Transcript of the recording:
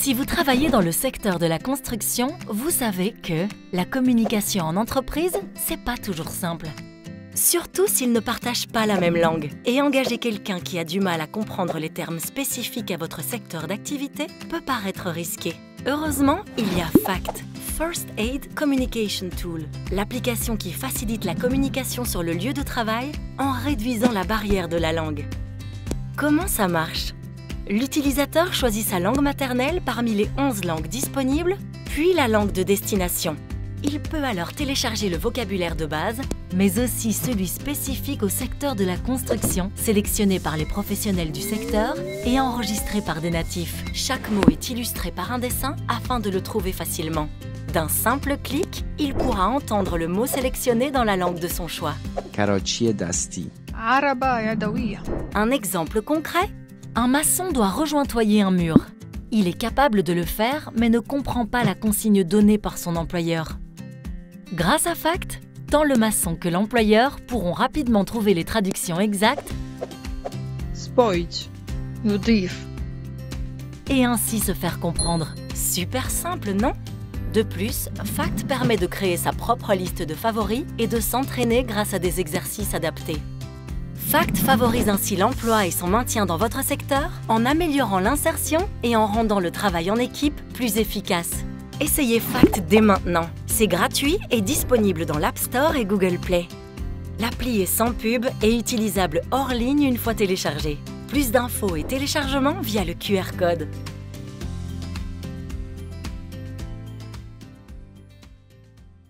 Si vous travaillez dans le secteur de la construction, vous savez que la communication en entreprise, c'est pas toujours simple. Surtout s'ils ne partagent pas la même langue. Et engager quelqu'un qui a du mal à comprendre les termes spécifiques à votre secteur d'activité peut paraître risqué. Heureusement, il y a FACT, First Aid Communication Tool, l'application qui facilite la communication sur le lieu de travail en réduisant la barrière de la langue. Comment ça marche? l'utilisateur choisit sa langue maternelle parmi les 11 langues disponibles, puis la langue de destination. Il peut alors télécharger le vocabulaire de base, mais aussi celui spécifique au secteur de la construction, sélectionné par les professionnels du secteur et enregistré par des natifs. Chaque mot est illustré par un dessin afin de le trouver facilement. D'un simple clic, il pourra entendre le mot sélectionné dans la langue de son choix. E un exemple concret un maçon doit rejointoyer un mur. Il est capable de le faire, mais ne comprend pas la consigne donnée par son employeur. Grâce à FACT, tant le maçon que l'employeur pourront rapidement trouver les traductions exactes et ainsi se faire comprendre. Super simple, non? De plus, FACT permet de créer sa propre liste de favoris et de s'entraîner grâce à des exercices adaptés. FACT favorise ainsi l'emploi et son maintien dans votre secteur en améliorant l'insertion et en rendant le travail en équipe plus efficace. Essayez FACT dès maintenant. C'est gratuit et disponible dans l'App Store et Google Play. L'appli est sans pub et utilisable hors ligne une fois téléchargée. Plus d'infos et téléchargements via le QR code.